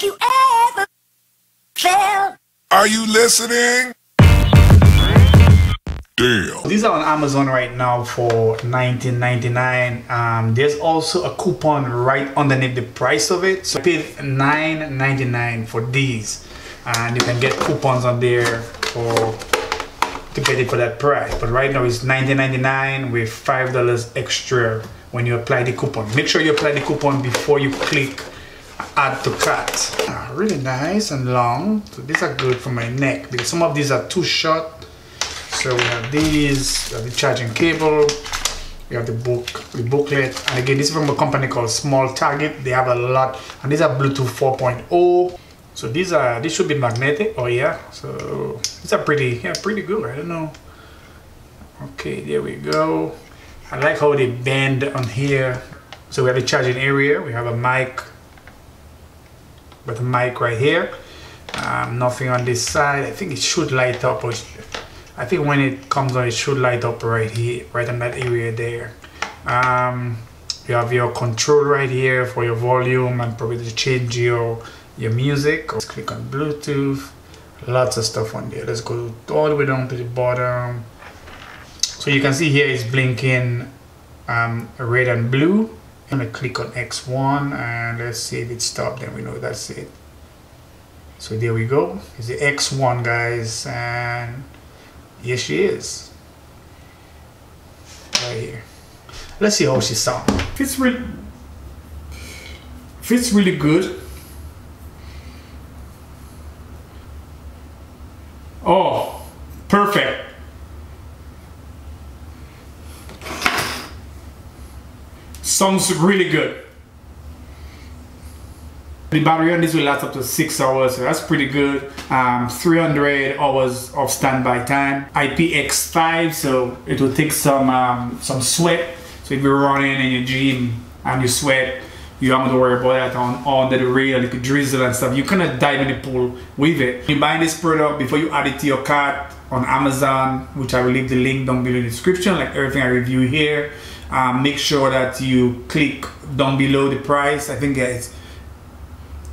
Have you ever felt? Are you listening? Damn. These are on Amazon right now for $19.99. Um, there's also a coupon right underneath the price of it. So I paid $9.99 for these. And you can get coupons on there for to get it for that price. But right now it's $19.99 with $5 extra when you apply the coupon. Make sure you apply the coupon before you click add to cart. Ah, really nice and long. So these are good for my neck because some of these are too short so we have these, we have the charging cable, we have the book, the booklet, and again this is from a company called Small Target. They have a lot, and these are Bluetooth 4.0. So these are these should be magnetic. Oh yeah, so these are pretty yeah pretty good. I don't know. Okay, there we go. I like how they bend on here. So we have the charging area. We have a mic with a mic right here. Um, nothing on this side. I think it should light up. I think when it comes on it should light up right here right in that area there um, you have your control right here for your volume and probably to change your your music let's click on Bluetooth lots of stuff on there let's go all the way down to the bottom so you can see here it's blinking um, red and blue I'm gonna click on X1 and let's see if it stopped then we know that's it so there we go it's the X1 guys and Yes, she is. Right here. Let's see how she sounds. Fits really, fits really good. Oh, perfect. Sounds really good. The battery on this will last up to six hours, so that's pretty good. Um, 300 hours of standby time. IPX5, so it will take some um, some sweat. So if you're running in your gym and you sweat, you don't have to worry about that on under the rail, like drizzle and stuff. You kind dive in the pool with it. You buy this product before you add it to your cart on Amazon, which I will leave the link down below in the description, like everything I review here. Um, make sure that you click down below the price. I think guys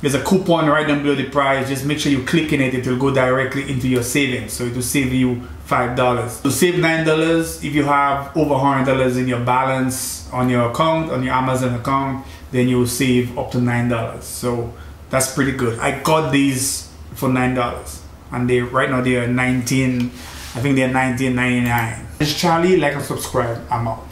there's a coupon right down below the price. Just make sure you click in it. It will go directly into your savings. So it will save you five dollars. To save nine dollars if you have over hundred dollars in your balance on your account on your amazon account then you will save up to nine dollars. So that's pretty good. I got these for nine dollars and they right now they are 19 i think they're 19.99 it's charlie like and subscribe? I'm out